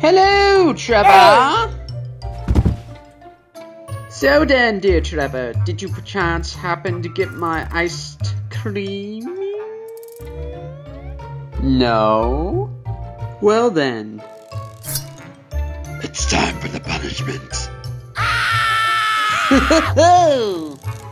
Hello, Trevor! So then, dear Trevor, did you perchance happen to get my iced cream? No? Well then. It's time for the punishment. Ah!